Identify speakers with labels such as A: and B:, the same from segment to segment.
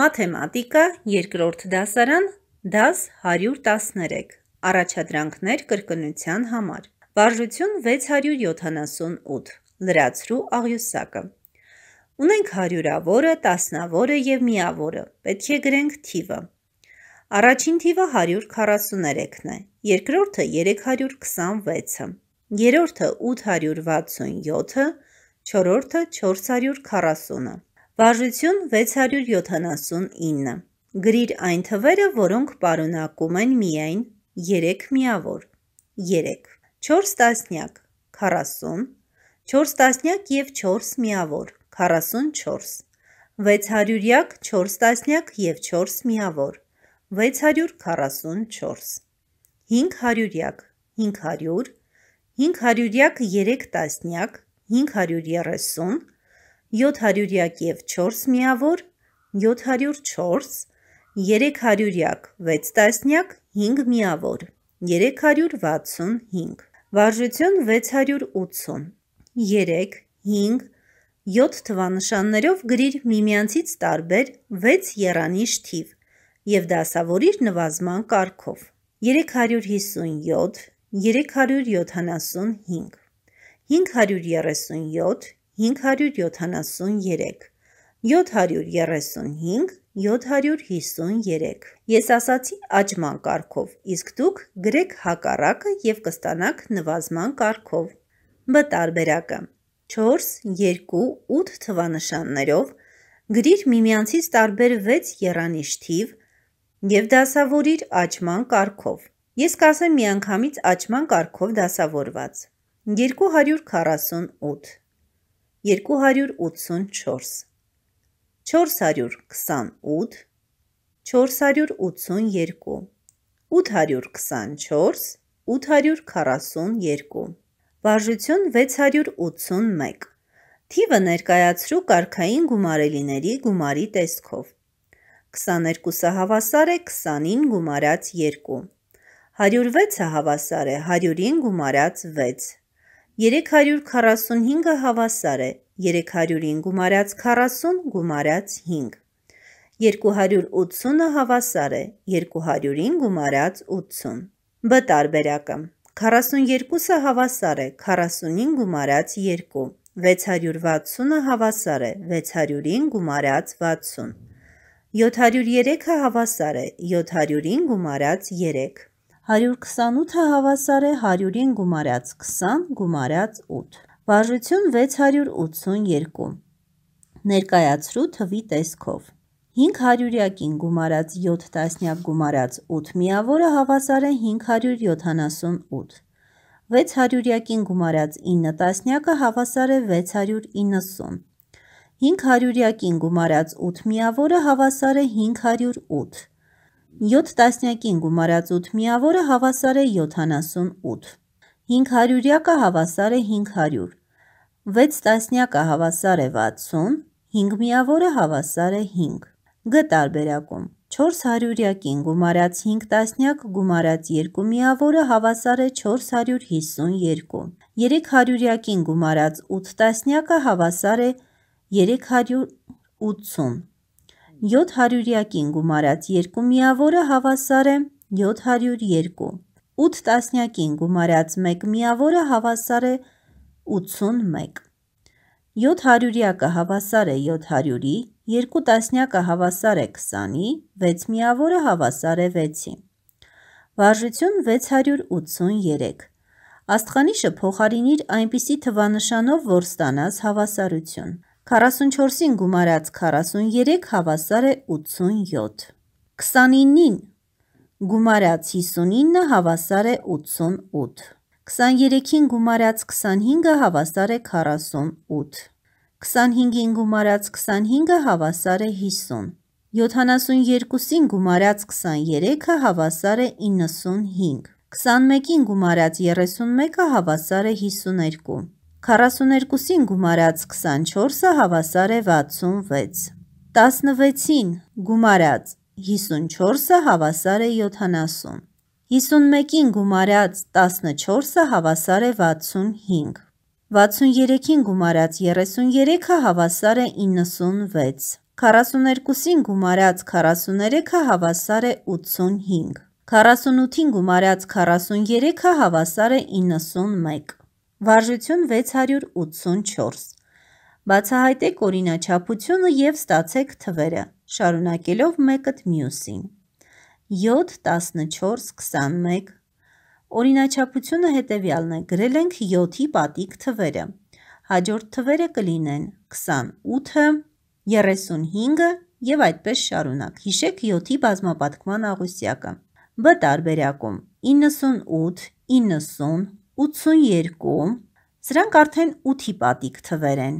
A: Մաթեմատիկա, երկրորդ դասարան, դաս 113, առաջադրանքներ կրկնության համար, վարժություն 678, լրացրու աղյուսակը, ունենք հարյուրավորը, տասնավորը և միավորը, պետք է գրենք թիվը, առաջին թիվը 143 է, երկրորդը 326-ը, երորդը 867-ը, չորրորդը 440-ը, վարժություն 679, գրիր այն թվերը, որոնք պարունակում են միայն 3 միավոր, 3, 4 տասնյակ, 40, 4 տասնյակ և 4 միավոր, 44, 600-յակ, 4 տասնյակ և 4 միավոր, 644, 500-յակ, 500, 500-յակ, 3 տասնյակ, 530, 700-յակ և 4 միավոր, 704, 300-յակ, 6 տասնյակ, 5 միավոր, 365, վարժություն 680, 3, 5, 7 թվանշաններով գրիր միմյանցից տարբեր 6 եռանիշ թիվ և դասավորիր նվազման կարգով, 357, 375, 537, 573, 735, 753, ես ասացի աճման կարգով, իսկ դուք գրեք հակառակը և կստանաք նվազման կարգով: Բ տարբերակը. 4, 2, 8 թվանշաններով գրիր միմյանցից տարբեր 6 եռանիշ թիվ և դասավորիր աճման կարգով: Ես կասեմ միանգամից աճման կարգով դասավորված՝ 248, 284, 428, 482, 824, 842, վարժություն 681, թիվը ներկայացրու կարգային գումարելիների գումարի տեսքով, 22-ը հավասար է 20-ին գումարած 2, 106-ը հավասար է 100-ին գումարած 6, 345-ը հավասար է 300-ին գումարած 40 գումարած 5, 280-ը հավասար է 200-ին գումարած 80: Բ տարբերակը 42-ը հավասար է 40-ին գումարած 2, 660-ը հավասար է 600-ին գումարած 60, 703-ը հավասար է 700-ին գումարած 3, 128-ը հավասար է 100-ին գումարած 20 գումարած 8, վարժություն 682, ներկայացրու թվի տեսքով, 500-յակին գումարած 7 տասնյակ գումարած 8 միավորը հավասար է 578, 600-յակին գումարած 9 տասնյակը հավասար է 690, 500-յակին գումարած 8 միավորը հավասար է 508, 7 տասնյակին գումարած 8 միավորը հավասար է 78, 500-յակը հավասար է 500, 6 տասնյակը հավասար է 60, 5 միավորը հավասար է 5: Գ տարբերակում. 400-յակին գումարած 5 տասնյակ գումարած 2 միավորը հավասար է 452, 300-յակին գումարած 8 տասնյակը հավասար է 380, 700-յակին գումարած 2 միավորը հավասար է 702, 8 տասնյակին գումարած 1 միավորը հավասար է 81, 700-յակը հավասար է 700-ի, 2 տասնյակը հավասար է 20-ի, 6 միավորը հավասար է 6-ի, վարժություն 683, աստղանիշը փոխարինիր այնպիսի թվանշանով, որ ստանաս հավասարություն, 44-ին գումարած 43 հավասար է 87, 29-ին գումարած 59 հավասար է 88, 23-ին գումարած 25-ը հավասար է 48, 25-ին գումարած 25-ը հավասար է 50, 72-ին գումարած 23-ը հավասար է 95, 21-ին գումարած 31-ը հավասար է 52, 42-ին գումարած 24-ը հավասար է 66, 16-ին գումարած 54-ը հավասար է 70, 51-ին գումարած 14-ը հավասար է 65, 63-ին գումարած 33-ը հավասար է 96, 42-ին գումարած 43-ը հավասար է 85։ 48-ին գումարած 43-ը հավասար է 91։ Վարժություն 684։ Բացահայտեք օրինաչափությունը և ստացեք թվերը, շարունակելով մեկըդ մյուսին։ 7, 14, 21 Օրինաչափությունը հետևյալն է, գրել ենք 7-ի պատիկ թվերը։ Հաջորդ թվերը կլինեն 28-ը, 35-ը և այդպես շարունակ։ Հիշեք 7-ի բազմապատկման աղյուսակը։ B տարբերակում. 98, 90, 82 Սրանք արդեն 8-ի պատիկ թվեր են։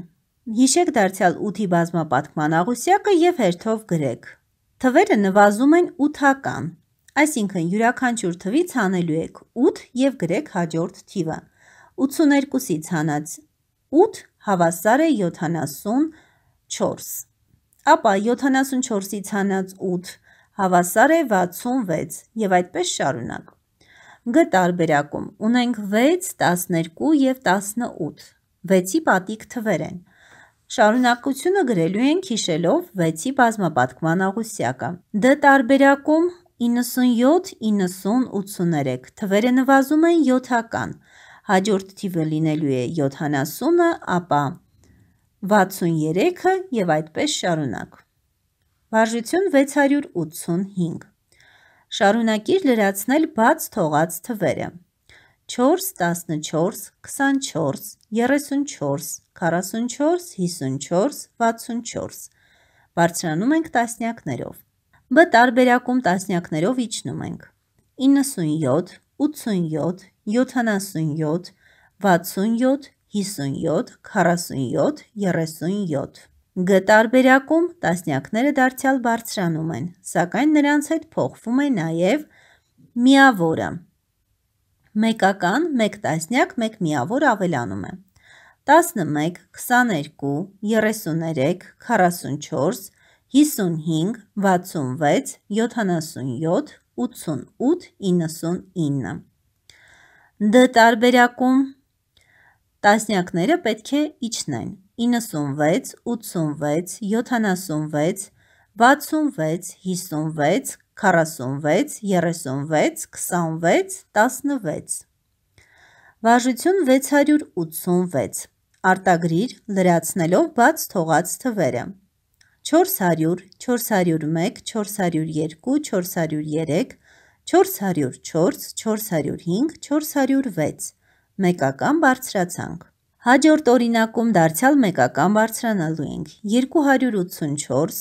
A: Հիշեք դարձյալ 8-ի բազմապատկման աղյուսակը և հերթով գրեք։ Թվերը նվազում են ութական, այսինքն յուրաքանչյուր թվից հանելու եք 8 և գրեք հաջորդ թիվը։ 82-ից հանած 8 հավասար է 74, ապա 74-ից հանած 8 հավասար է 66 և այդպես շարունակ։ G տարբերակում. Ունենք 6, 12 և 18, 6-ի պատիկ թվեր են։ Շարունակությունը գրելու ենք հիշելով 6-ի բազմապատկման աղյուսակը։ D տարբերակում 97, 90, 83 թվերը նվազում են յոթական, հաջորդ թիվը լինելու է 70-ը, ապա 63-ը և այդպես շարունակ։ Վարժություն 685 Շարունակիր լրացնել բաց թողած թվերը. 4, 14, 24, 34, 44, 54, 64 Բարձրանում ենք տասնյակներով։ B տարբերակում տասնյակներով իջնում ենք. 97, 87, 77, 67, 57, 47, 37 G տարբերակում տասնյակները դարձյալ բարձրանում են, սակայն նրանց հետ փոխվում է նաև միավորը։ Մեկական, մեկ տասնյակ, մեկ միավոր ավելանում է։ 11, 22, 33, 44, 55, 66, 77, 88, 99 D տարբերակում տասնյակները պետք է իջնեն 96, 86, 76, 66, 56, 46, 36, 26, 16 Վարժություն 686 Արտագրիր լրացնելով բաց թողած թվերը 400, 401, 402, 403, 404, 405, 406 Մեկական բարձրացանք Հաջորդ օրինակում դարձյալ մեկական բարձրանալու ենք. 284,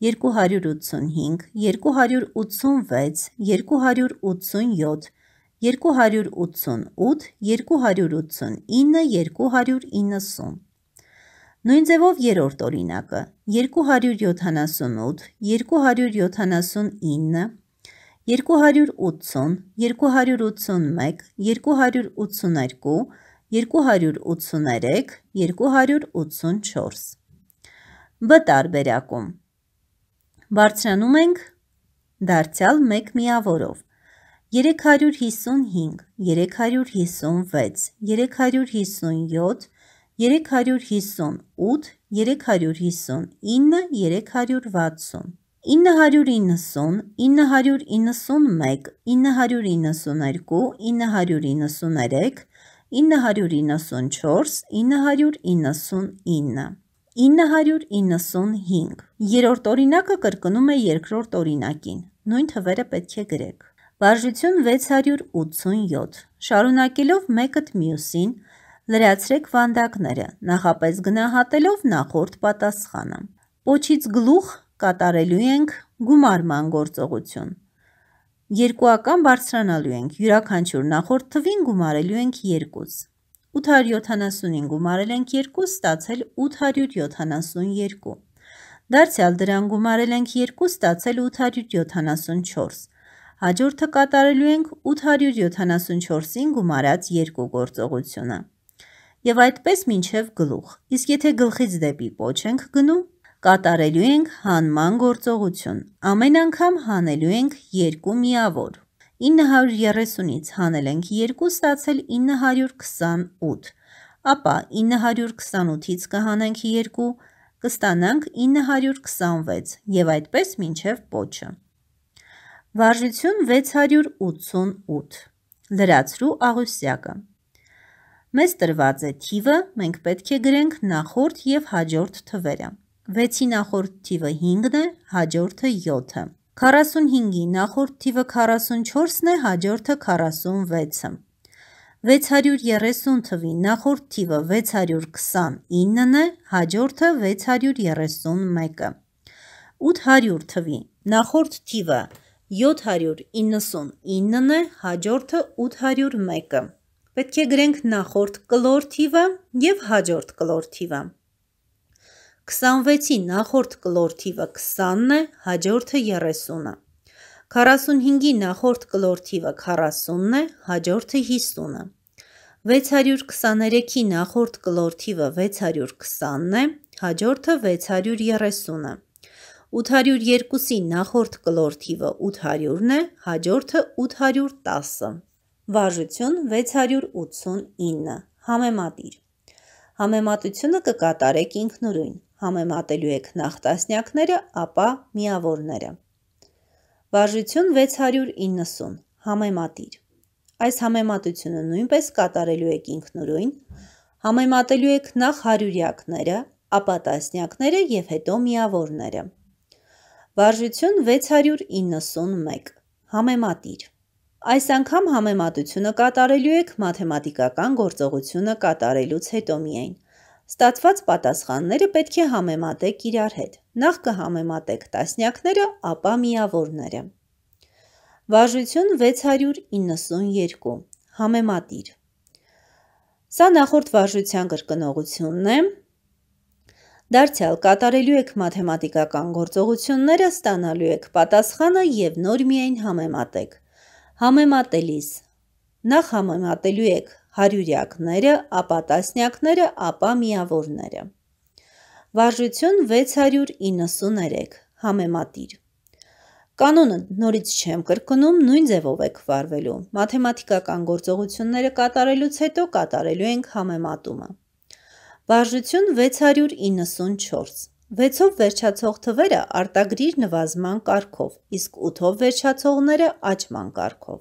A: 285, 286, 287, 288, 289, 290 Նույն ձևով երրորդ օրինակը 278, 279, 280, 281, 282, 283, 284 B տարբերակում բարձրանում ենք դարձյալ մեկ միավորով. 355, 356, 357, 358, 359, 360 990, 991, 992, 993, 994, 999 995 Երրորդ օրինակը կրկնում է երկրորդ օրինակին, նույն թվերը պետք է գրեք։ Վարժություն 687 Շարունակելով մեկըդ մյուսին, լրացրեք վանդակները, նախապես գնահատելով նախորդ պատասխանը։ Պոչից գլուխ կատարելու ենք գումարման գործողություն։ Երկուական բարձրանալու ենք, յուրաքանչյուր նախորդ թվին գումարելու ենք 2։ 870-ին գումարել ենք 2, ստացել 872։ Դարձյալ դրան գումարել ենք 2, ստացել 874։ Հաջորդը կատարելու ենք 874-ին գումարած երկու գործողությունը։ Եվ այդպես մինչև գլուխ, իսկ եթե գլխից դեպի պոչ ենք գնում, կատարելու ենք հանման գործողություն, ամեն անգամ հանելու ենք երկու միավոր։ 930-ից հանել ենք 2, ստացել 928, ապա 928-ից կհանենք 2, կստանանք 926 և այդպես մինչև պոչը։ Վարժություն 688 Լրացրու աղյուսակը Մեզ տրված է թիվը, մենք պետք է գրենք նախորդ և հաջորդ թվերը։ 6-ի նախորդ թիվը 5-ն է, հաջորդը 7-ը։ 45-ի նախորդ թիվը 44-ն է, հաջորդը 46-ը։ 630 թվի նախորդ թիվը 629-ն է, հաջորդը 631-ը։ 800 թվի նախորդ թիվը 799-ն է, հաջորդը 801-ը։ Պետք է գրենք նախորդ կլոր թիվը և հաջորդ կլոր թիվը։ 26-ի նախորդ կլոր թիվը 20-ն է, հաջորդը 30-ը։ 45-ի նախորդ կլոր թիվը 40-ն է, հաջորդը 50-ը։ 623-ի նախորդ կլոր թիվը 620-ն է, հաջորդը 630-ը։ 802-ի նախորդ կլոր թիվը 800-ն է, հաջորդը 810-ը։ Վարժություն 689 Համեմատիր Համեմատությունը կկատարեք ինքնուրույն, համեմատելու եք նախ տասնյակները, ապա միավորները։ Վարժություն 690 Համեմատիր Այս համեմատությունը նույնպես կատարելու եք ինքնուրույն, համեմատելու եք նախ հարյուրյակները, ապա տասնյակները և հետո միավորները։ Վարժություն 691 Համեմատիր Այս անգամ համեմատությունը կատարելու եք մաթեմատիկական գործողությունը կատարելուց հետո միայն։ Ստացված պատասխանները պետք է համեմատեք իրար հետ։ Նախ կհամեմատեք տասնյակները, ապա միավորները։ Վարժություն 692 Համեմատիր Սա նախորդ վարժության կրկնողությունն է։ Դարձյալ կատարելու եք մաթեմատիկական գործողությունները, ստանալու եք պատասխանը և նոր միայն համեմատեք։ Համեմատելիս նախ համեմատելու եք հարյուրյակները, ապա տասնյակները, ապա միավորները։ Վարժություն 693 Համեմատիր Կանոնը նորից չեմ կրկնում, նույն ձևով եք վարվելու։ Մաթեմատիկական գործողությունները կատարելուց հետո կատարելու ենք համեմատումը։ Վարժություն 694 6-ով վերջացող թվերը արտագրիր նվազման կարգով, իսկ 8-ով վերջացողները աճման կարգով։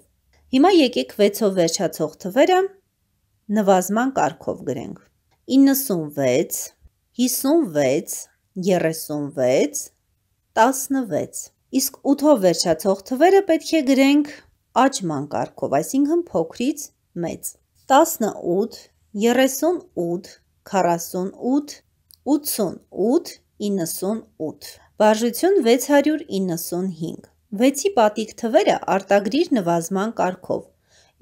A: Հիմա եկեք 6-ով վերջացող թվերը նվազման կարգով գրենք։ 96 56 36 16 Իսկ 8-ով վերջացող թվերը պետք է գրենք աճման կարգով, այսինքն փոքրից մեծ։ 18 38 48 88 98 Վարժություն 695 6-ի պատիկ թվերը արտագրիր նվազման կարգով,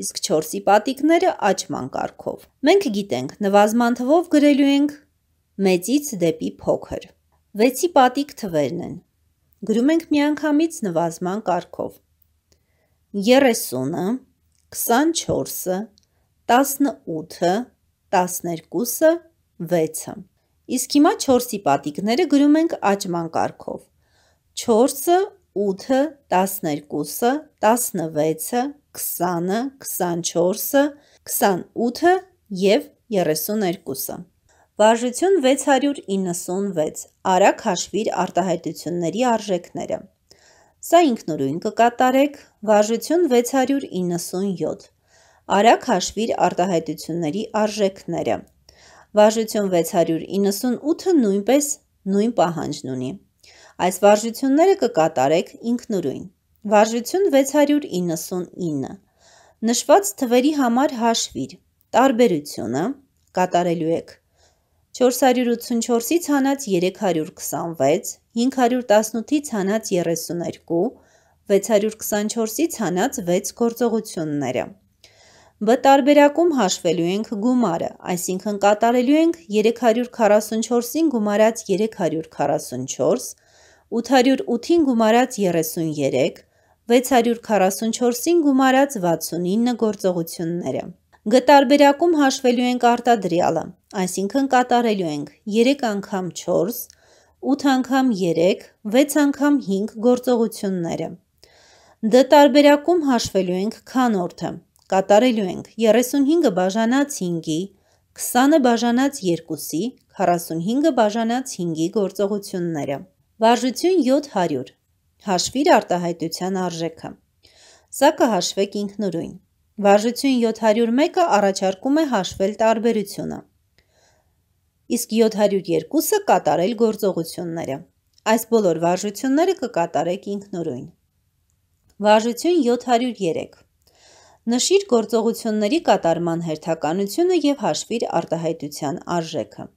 A: իսկ 4-ի պատիկները աճման կարգով։ Մենք գիտենք նվազման թվով գրելու ենք մեծից դեպի փոքր։ 6-ի պատիկ թվերն են Գրում ենք միանգամից նվազման կարգով. 30-ը, 24-ը, 18-ը, 12-ը, 6-ը։ Իսկ հիմա 4-ի պատիկները գրում ենք աճման կարգով. 4-ը, 8-ը, 12-ը, 16-ը, 20-ը, 24-ը, 28-ը և 32-ը։ Վարժություն 696 Արագ հաշվիր արտահայտությունների արժեքները։ Սա ինքնուրույն կկատարեք։ Վարժություն 697 Արագ հաշվիր արտահայտությունների արժեքները։ Վարժություն 698-ը նույնպես նույն պահանջն ունի։ Այս վարժությունները կկատարեք ինքնուրույն։ Վարժություն 699 Նշված թվերի համար հաշվիր։ Տարբերությունը կատարելու եք. 484-ից հանած 326, 518-ից հանած 32, 624-ից հանած 6 գործողությունները։ B տարբերակում հաշվելու ենք գումարը, այսինքն կատարելու ենք 344-ին գումարած 344, 808-ին գումարած 33, 644-ին գումարած 69 գործողությունները։ G տարբերակում հաշվելու ենք արտադրյալը, այսինքն կատարելու ենք 3 անգամ 4, 8 անգամ 3, 6 անգամ 5 գործողությունները։ D տարբերակում հաշվելու ենք քանորդը, կատարելու ենք 35-ը բաժանած 5-ի, 20-ը բաժանած 2-ի, 45-ը բաժանած 5-ի գործողությունները։ Վարժություն 700։ Հաշվիր արտահայտության արժեքը։ Սա կհաշվեք ինքնուրույն։ Վարժություն 701-ը առաջարկում է հաշվել տարբերությունը, իսկ 702-ը կատարել գործողությունները։ Այս բոլոր վարժությունները կկատարեք ինքնուրույն։ Վարժություն 703 Նշիր գործողությունների կատարման հերթականությունը և հաշվիր արտահայտության արժեքը։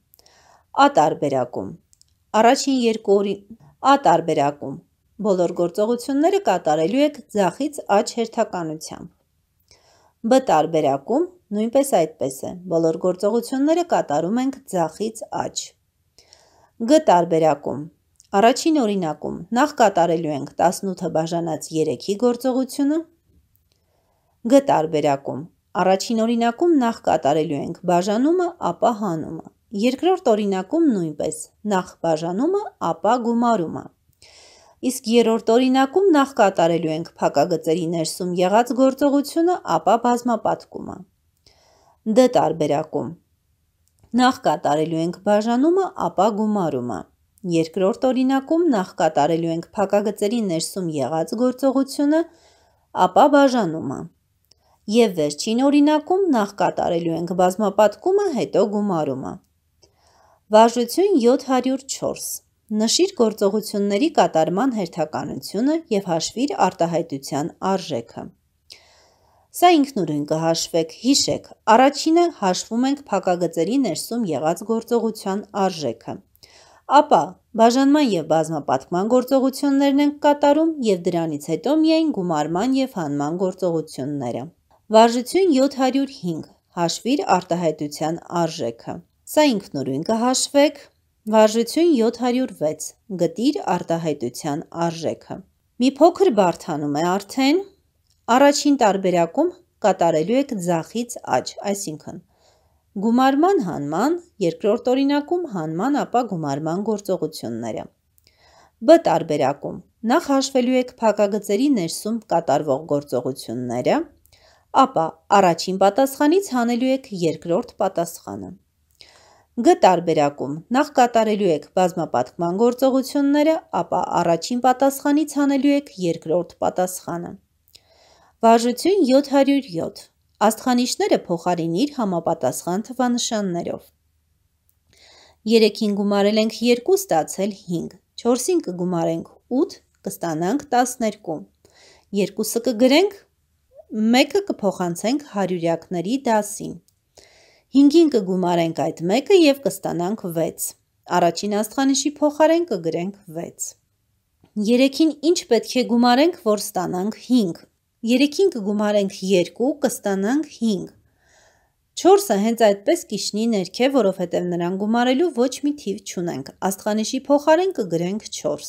A: Ա տարբերակում Առաջին երկու օրի Ա տարբերակում Բոլոր գործողությունները կատարելու եք ձախից աջ հերթականությամբ։ Բ տարբերակում նույնպես այդպես է։ Բոլոր գործողությունները կատարում ենք ձախից աջ։ Գ տարբերակում. Առաջին օրինակում նախ կատարելու ենք 18-ը բաժանած 3-ի գործողությունը։ Գ տարբերակում. Առաջին օրինակում նախ կատարելու ենք բաժանումը, ապա հանումը։ Երկրորդ օրինակում նույնպես նախ բաժանումը, ապա գումարումը։ Իսկ երրորդ օրինակում նախ կատարելու ենք փակագծերի ներսում եղած գործողությունը, ապա բազմապատկումը։ Դ տարբերակում. Նախ կատարելու ենք բաժանումը, ապա գումարումը։ Երկրորդ օրինակում նախ կատարելու ենք փակագծերի ներսում եղած գործողությունը, ապա բաժանումը։ Եվ վերջին օրինակում նախ կատարելու ենք բազմապատկումը, հետո գումարումը։ Վարժություն 704 Նշիր գործողությունների կատարման հերթականությունը և հաշվիր արտահայտության արժեքը։ Սա ինքնուրույն կհաշվեք, հիշեք, առաջինը հաշվում ենք փակագծերի ներսում եղած գործողության արժեքը, ապա բաժանման և բազմապատկման գործողություններն ենք կատարում և դրանից հետո միայն գումարման և հանման գործողությունները։ Վարժություն 705 Հաշվիր արտահայտության արժեքը։ Սա ինքնուրույն կհաշվեք, Վարժություն 706 Գտիր արտահայտության արժեքը։ Մի փոքր բարդանում է արդեն։ Առաջին տարբերակում կատարելու եք ձախից աջ, այսինքն գումարման հանման, երկրորդ օրինակում հանման, ապա գումարման գործողությունները։ Բ տարբերակում նախ հաշվելու եք փակագծերի ներսում կատարվող գործողությունները, ապա առաջին պատասխանից հանելու եք երկրորդ պատասխանը։ Գ տարբերակում նախ կատարելու եք բազմապատկման գործողությունները, ապա առաջին պատասխանից հանելու եք երկրորդ պատասխանը։ Վարժություն 707 Աստղանիշները փոխարինիր համապատասխան թվանշաններով։ 3-ին գումարել ենք 2, ստացել 5, 4-ին կգումարենք 8, կստանանք 12, 2-ը կգրենք, 1-ը կփոխանցենք հարյուրյակների դասին, 5-ին կգումարենք այդ 1-ը և կստանանք 6, առաջին աստղանիշի փոխարեն կգրենք 6։ 3-ին ինչ պետք է գումարենք, որ ստանանք 5, 3-ին կգումարենք 2, կստանանք 5։ 4-ը հենց այդպես կիջնի ներքև, որովհետև նրան գումարելու ոչ մի թիվ չունենք, աստղանիշի փոխարեն կգրենք 4։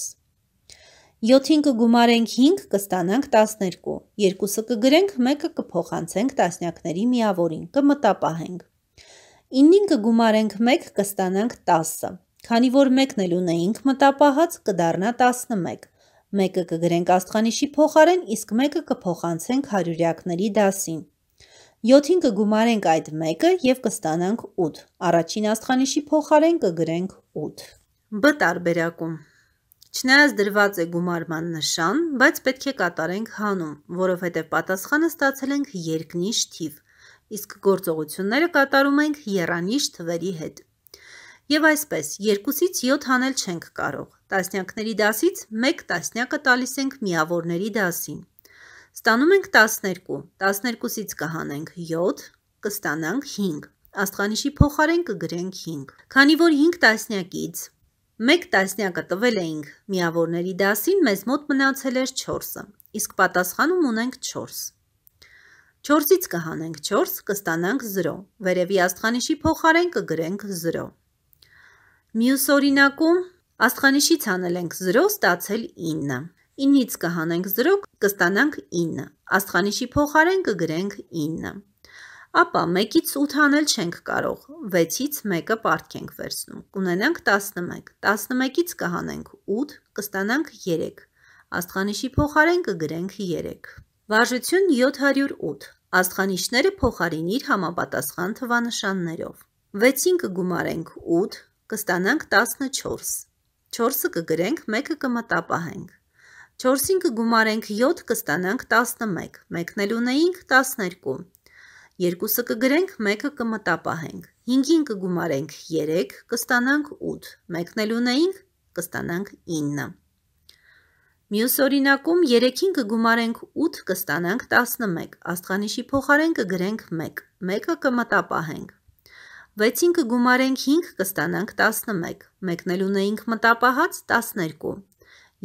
A: 7-ին կգումարենք 5, կստանանք 12, 2-ը կգրենք, 1-ը կփոխանցենք տասնյակների միավորին, կմտապահենք։ 9-ին կգումարենք 1, կստանանք 10, քանի որ 1-ն էլ ունեինք մտապահած, կդառնա 11, մեկը կգրենք աստղանիշի փոխարեն, իսկ մեկը կփոխանցենք հարյուրյակների դասին։ 7-ին կգումարենք այդ մեկը և կստանանք 8, առաջին աստղանիշի փոխարեն կգրենք 8։ Բ տարբերակում Չնայած դրված է գումարման նշան, բայց պետք է կատարենք հանում, որովհետև պատասխանը ստացել ենք երկնիշ թիվ, իսկ գործողությունները կատարում ենք եռանիշ թվերի հետ։ Եվ այսպես, 2-ից 7 հանել չենք կարող, տասնյակների դասից 1 տասնյակը տալիս ենք միավորների դասին։ Ստանում ենք 12, 12-ից կհանենք 7, կստանանք 5, աստղանիշի փոխարեն կգրենք 5։ Քանի որ 5 տասնյակից 1 տասնյակը տվել էինք միավորների դասին, մեզ մոտ մնացել էր 4-ը, իսկ պատասխանում ունենք 4։ 4-ից կհանենք 4, կստանանք 0, վերևի աստղանիշի փոխարեն կգրենք 0։ Մյուս օրինակում աստղանիշից հանել ենք 0, ստացել 9։ 9-ից կհանենք 0, կստանանք 9։ Աստղանիշի փոխարեն կգրենք 9։ Ապա 1-ից 8 հանել չենք կարող, 6-ից 1-ը պարտք ենք վերցնում, կունենանք 11։ 11-ից կհանենք 8, կստանանք 3։ Աստղանիշի փոխարեն կգրենք 3։ Վարժություն 708։ Աստղանիշները փոխարինիր համապատասխան թվանշաններով։ 6-ին կգումարենք 8, կստանանք 14։ 4-ը կգրենք, 1-ը կմտապահենք։ 4-ին կգումարենք 7, կստանանք 11, 1-ն էլ ունեինք 12։ 2-ը կգրենք, 1-ը կմտապահենք։ 5-ին կգումարենք 3, կստանանք 8, 1-ն էլ ունեինք, կստանանք 9։ Մյուս օրինակում 3-ին կգումարենք 8, կստանանք 11, աստղանիշի փոխարեն կգրենք 1, 1-ը կմտապահենք։ 6-ին կգումարենք 5, կստանանք 11, 1-ն էլ ունեինք մտապահած 12,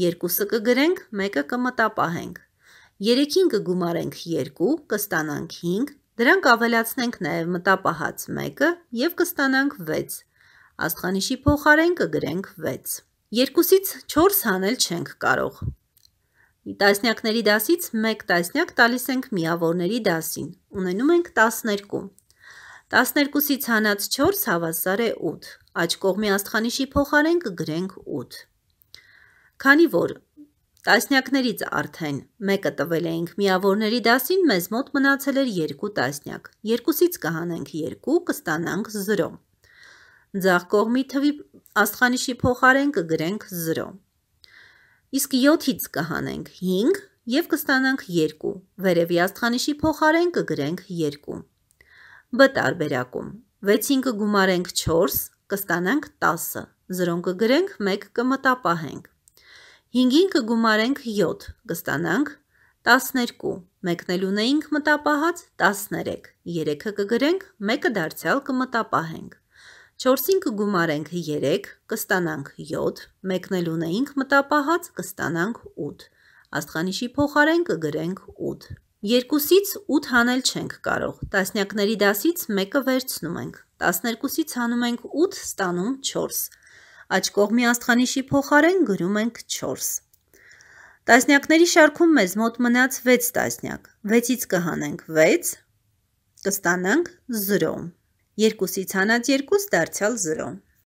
A: 2-ը կգրենք, 1-ը կմտապահենք։ 3-ին կգումարենք 2, կստանանք 5, դրանք ավելացնենք նաև մտապահած 1-ը և կստանանք 6, աստղանիշի փոխարեն կգրենք 6։ Երկուսից 4 հանել չենք կարող։ Տասնյակների դասից 1 տասնյակ տալիս ենք միավորների դասին։ Ունենում ենք 12։ 12-ից հանած 4 հավասար է 8։ Աջ կողմի աստղանիշի փոխարեն կգրենք 8։ Քանի որ տասնյակներից արդեն մեկը տվել էինք միավորների դասին, մեզ մոտ մնացել էր 2 տասնյակ։ 2-ից կհանենք 2, կստանանք 0։ Ձախ կողմի թվի աստղանիշի փոխարեն կգրենք 0։ Իսկ 7-ից կհանենք 5 և կստանանք 2, վերևի աստղանիշի փոխարեն կգրենք 2։ B տարբերակում 6-ին կգումարենք 4, կստանանք 10, 0-ն կգրենք, 1 կմտապահենք։ 5-ին կգումարենք 7, կստանանք 12, 1-ն էլ ունեինք մտապահած 13, 3-ը կգրենք, 1-ը դարձյալ կմտապահենք։ 4-ին կգումարենք 3, կստանանք 7, մեկն էլ ունեինք մտապահած, կստանանք 8։ Աստղանիշի փոխարեն կգրենք 8։ Երկուսից 8 հանել չենք կարող, տասնյակների դասից մեկը վերցնում ենք, 12-ից հանում ենք 8, ստանում 4։ Աջ կողմի աստղանիշի փոխարեն գրում ենք 4։ Տասնյակների շարքում մեզ մոտ մնաց 6 տասնյակ, 6-ից կհանենք 6, կստանանք 0։ Երկուսից հանած երկուս դարձյալ 0։